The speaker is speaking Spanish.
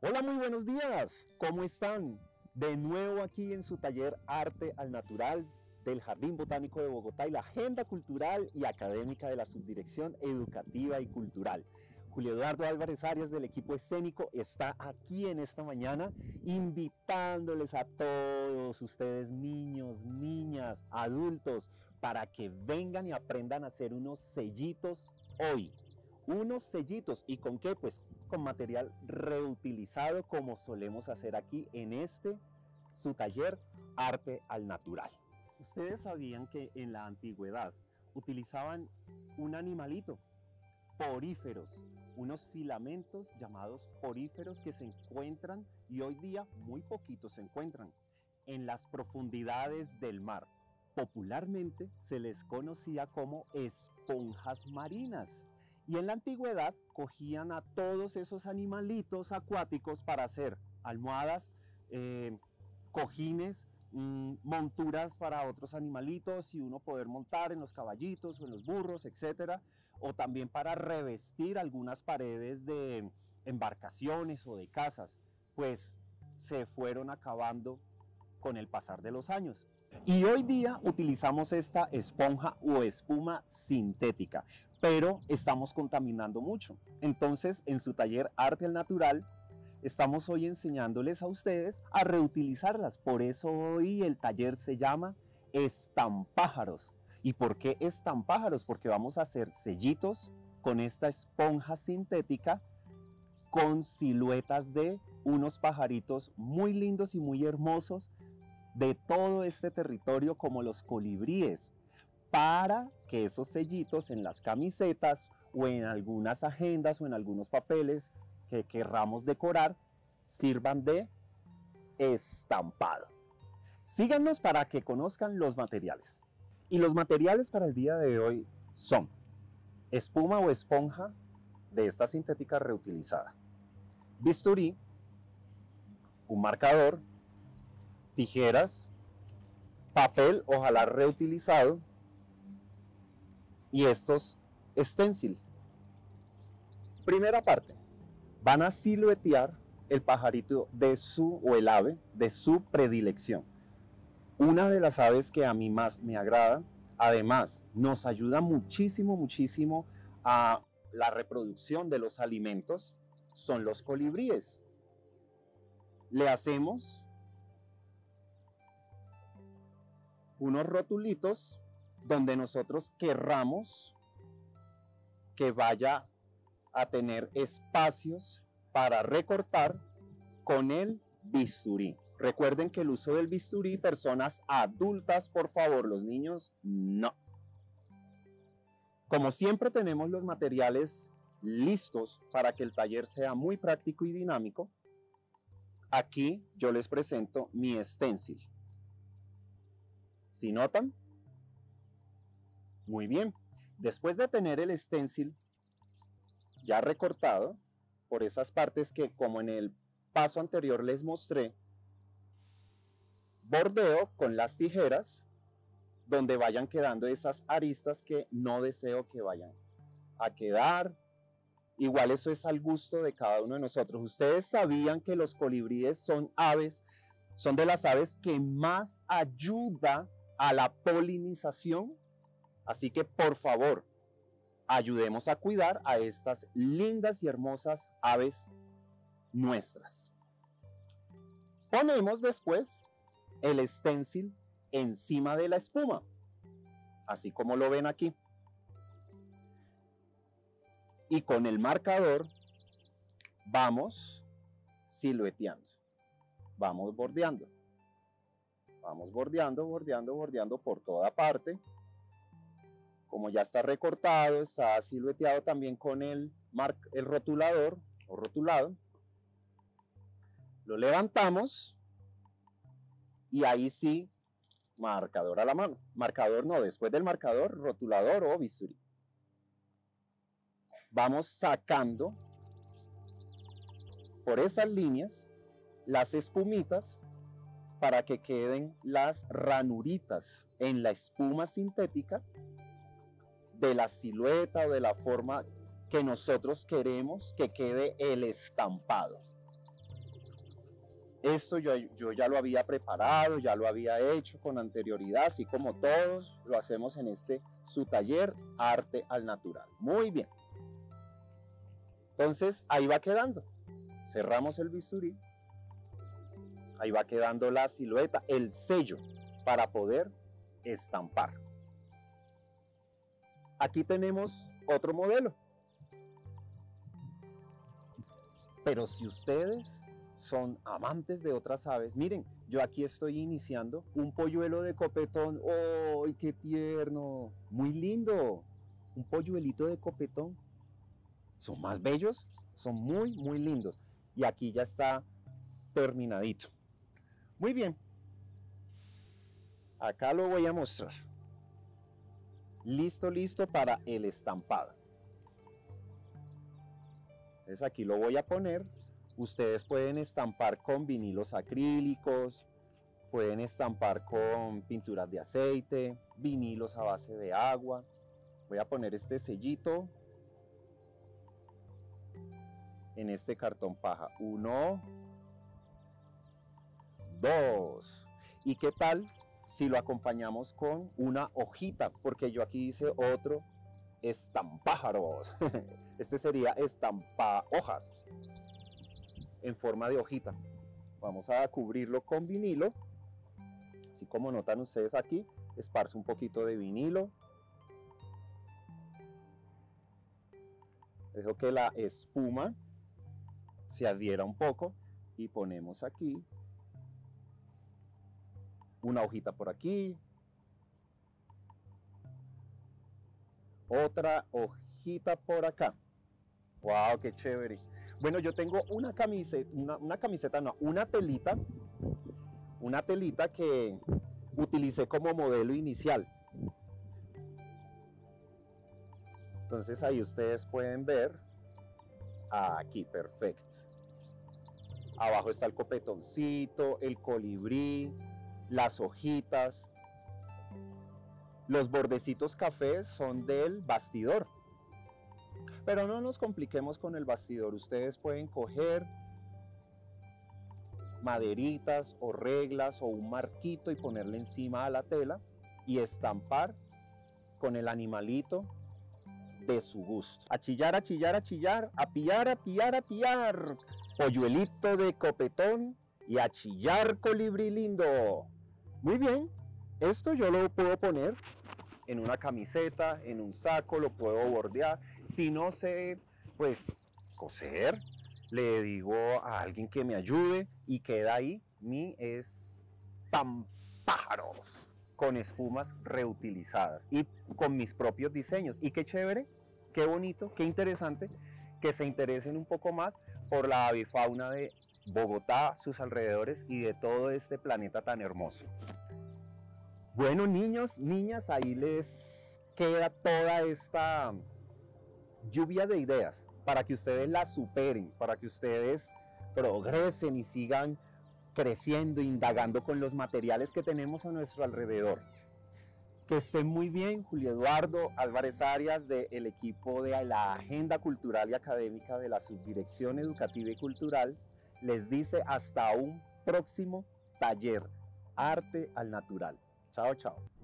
Hola, muy buenos días. ¿Cómo están? De nuevo aquí en su taller Arte al Natural del Jardín Botánico de Bogotá y la Agenda Cultural y Académica de la Subdirección Educativa y Cultural. Julio Eduardo Álvarez Arias del equipo escénico está aquí en esta mañana invitándoles a todos ustedes niños, niñas, adultos para que vengan y aprendan a hacer unos sellitos hoy. Unos sellitos y con qué? Pues con material reutilizado como solemos hacer aquí en este su taller Arte al Natural. Ustedes sabían que en la antigüedad utilizaban un animalito, poríferos, unos filamentos llamados poríferos que se encuentran y hoy día muy poquitos se encuentran en las profundidades del mar. Popularmente se les conocía como esponjas marinas y en la antigüedad cogían a todos esos animalitos acuáticos para hacer almohadas, eh, cojines, monturas para otros animalitos y uno poder montar en los caballitos o en los burros, etcétera, o también para revestir algunas paredes de embarcaciones o de casas, pues se fueron acabando con el pasar de los años. Y hoy día utilizamos esta esponja o espuma sintética, pero estamos contaminando mucho. Entonces, en su taller Arte al Natural, estamos hoy enseñándoles a ustedes a reutilizarlas. Por eso hoy el taller se llama Estampájaros. ¿Y por qué estampájaros? Porque vamos a hacer sellitos con esta esponja sintética con siluetas de unos pajaritos muy lindos y muy hermosos de todo este territorio como los colibríes para que esos sellitos en las camisetas o en algunas agendas o en algunos papeles que querramos decorar sirvan de estampado. Síganos para que conozcan los materiales. Y los materiales para el día de hoy son espuma o esponja de esta sintética reutilizada, bisturí, un marcador, tijeras, papel, ojalá reutilizado, y estos stencil. Primera parte, van a siluetear el pajarito de su o el ave de su predilección. Una de las aves que a mí más me agrada, además nos ayuda muchísimo, muchísimo a la reproducción de los alimentos, son los colibríes. Le hacemos unos rotulitos donde nosotros querramos que vaya a tener espacios para recortar con el bisturí. Recuerden que el uso del bisturí, personas adultas, por favor, los niños, no. Como siempre tenemos los materiales listos para que el taller sea muy práctico y dinámico, aquí yo les presento mi stencil. Si notan, muy bien. Después de tener el stencil ya recortado por esas partes que como en el paso anterior les mostré, bordeo con las tijeras donde vayan quedando esas aristas que no deseo que vayan a quedar. Igual eso es al gusto de cada uno de nosotros. Ustedes sabían que los colibríes son aves, son de las aves que más ayuda a la polinización Así que por favor, ayudemos a cuidar a estas lindas y hermosas aves nuestras. Ponemos después el stencil encima de la espuma, así como lo ven aquí. Y con el marcador vamos silueteando, vamos bordeando, vamos bordeando, bordeando, bordeando por toda parte como ya está recortado, está silueteado también con el, el rotulador o rotulado, lo levantamos y ahí sí, marcador a la mano. Marcador no, después del marcador, rotulador o bisturí. Vamos sacando por esas líneas las espumitas para que queden las ranuritas en la espuma sintética de la silueta o de la forma que nosotros queremos que quede el estampado. Esto yo, yo ya lo había preparado, ya lo había hecho con anterioridad, así como todos lo hacemos en este su taller Arte al Natural. Muy bien. Entonces ahí va quedando. Cerramos el bisturí. Ahí va quedando la silueta, el sello para poder estampar. Aquí tenemos otro modelo. Pero si ustedes son amantes de otras aves, miren, yo aquí estoy iniciando un polluelo de copetón. ¡Ay, qué tierno! Muy lindo. Un polluelito de copetón. Son más bellos, son muy, muy lindos. Y aquí ya está terminadito. Muy bien. Acá lo voy a mostrar. Listo, listo para el estampado. Entonces aquí lo voy a poner. Ustedes pueden estampar con vinilos acrílicos, pueden estampar con pinturas de aceite, vinilos a base de agua. Voy a poner este sellito en este cartón paja. Uno, dos. ¿Y qué tal si lo acompañamos con una hojita? Porque yo aquí hice otro estampájaros. Este sería estampa hojas en forma de hojita. Vamos a cubrirlo con vinilo. Así como notan ustedes aquí, esparce un poquito de vinilo. Dejo que la espuma se adhiera un poco y ponemos aquí una hojita por aquí, otra hojita por acá. ¡Wow! ¡Qué chévere! Bueno, yo tengo una camiseta, una, camiseta, no, una telita, una telita que utilicé como modelo inicial. Entonces ahí ustedes pueden ver, aquí, perfecto. Abajo está el copetoncito, el colibrí, las hojitas. Los bordecitos cafés son del bastidor. Pero no nos compliquemos con el bastidor. Ustedes pueden coger maderitas o reglas o un marquito y ponerle encima a la tela y estampar con el animalito de su gusto. A chillar, a chillar, a chillar, a pillar, a pillar, a pillar. Polluelito de copetón y a chillar colibrí lindo. Muy bien, esto yo lo puedo poner en una camiseta, en un saco, lo puedo bordear. Si no sé, pues coser, le digo a alguien que me ayude y queda ahí mi estampájaros con espumas reutilizadas y con mis propios diseños. Y qué chévere, qué bonito, qué interesante que se interesen un poco más por la avifauna de Bogotá, sus alrededores y de todo este planeta tan hermoso. Bueno, niños, niñas, ahí les queda toda esta lluvia de ideas para que ustedes la superen, para que ustedes progresen y sigan creciendo, indagando con los materiales que tenemos a nuestro alrededor. Que estén muy bien, Julio Eduardo Álvarez Arias del equipo de la Agenda Cultural y Académica de la Subdirección Educativa y Cultural les dice hasta un próximo taller, Arte al Natural. Chao, chao.